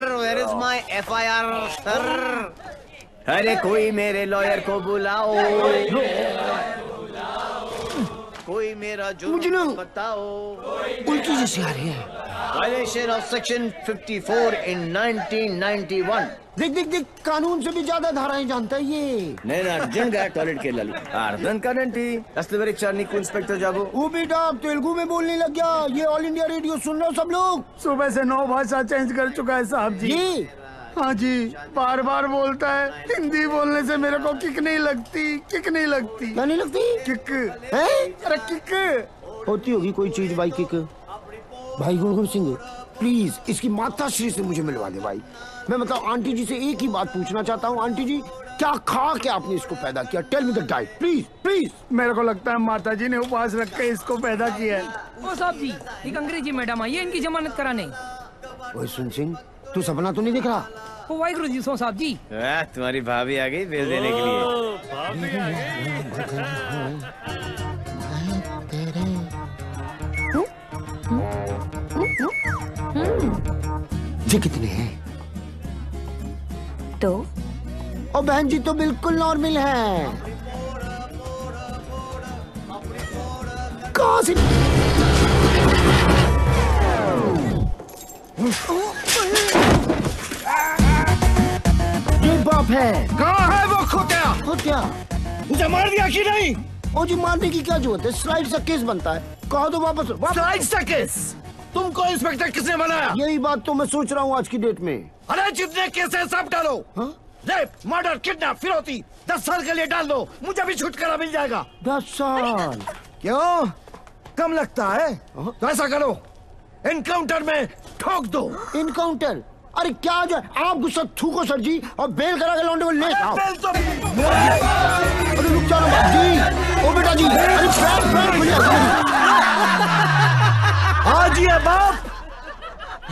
Where is my FIR sir अरे कोई मेरे लॉयर को बुलाओ। कोई मेरा जो मुझे ना- बताओ उल्टी जैसी आ रही है वायलेशन ऑफ सेक्शन 54 in 1991 देख देख देख कानून से भी ज्यादा धाराएं जानता है ये నేను అర్జెంట్ గా టాయిలెట్ కి వెళ్ళాలి అర్థం కాదండి అసలు వరకు నీకు ఇన్స్పెక్టర్ జాబు वो बेटा अब तेलुगु में बोलने लग गया ये ऑल इंडिया रेडियो सुन रहे हो सब लोग सुबह से नौ भाषा चेंज कर चुका है साहब जी ये हाँ जी बार बार बोलता है। हिंदी बोलने से मेरे को किक नहीं लगती किक नहीं लगती। क्या नहीं लगती? किक। है? अरे किक। होती होगी कोई चीज़ भाई किक। भाई गुणगुण सिंह प्लीज़ इसकी माता श्री से मुझे मिलवा दे भाई। मैं मतलब आंटी जी से एक ही बात पूछना चाहता हूँ आंटी जी क्या खा के आपने इसको पैदा किया? Tell me the diet please please मेरे को लगता है माता जी ने उपवास रख के इसको पैदा किया है। ओ साहब जी एक अंग्रेज़ी मैडम आई है इनकी जमानत कराने। ओए सुन सिंह तू सपना तो नहीं दिख रहा? ओ वाहिगुरु जी सो साहब जी। आ, तुम्हारी भाभी आ गई बिल देने के लिए। ये कितने हैं? तो और बहन जी तो बिल्कुल नॉर्मल है। कहाँ से ये बाप है? कहाँ है वो खोत्या क्या मुझे मार दिया कि नहीं? ओ जी मारने की क्या ज़रूरत है? स्लाइड से केस बनता है। कहा तो वापस। वापस। स्लाइड सा केस? तुमको इंस्पेक्टर किसने बनाया? यही बात तो मैं सोच रहा हूँ आज की डेट में। अरे जितने केस है सब डालो। हाँ? रेप मर्डर किडनैप फिरौती दस साल के लिए डाल दो। मुझे भी छुटकारा मिल जाएगा। दस साल। क्यों? कम लगता है? तो ऐसा करो। एनकाउंटर में ठोक दो। इनकाउंटर अरे क्या जो आप गुस्सा थूको सर जी और बेल करा के लौंडे को ले आओ। तो अरे रुक जाओ ना जी। ओ बेटा जी अरे आज ये बाप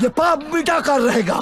ये पाप मिटा कर रहेगा।